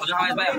我就还没背。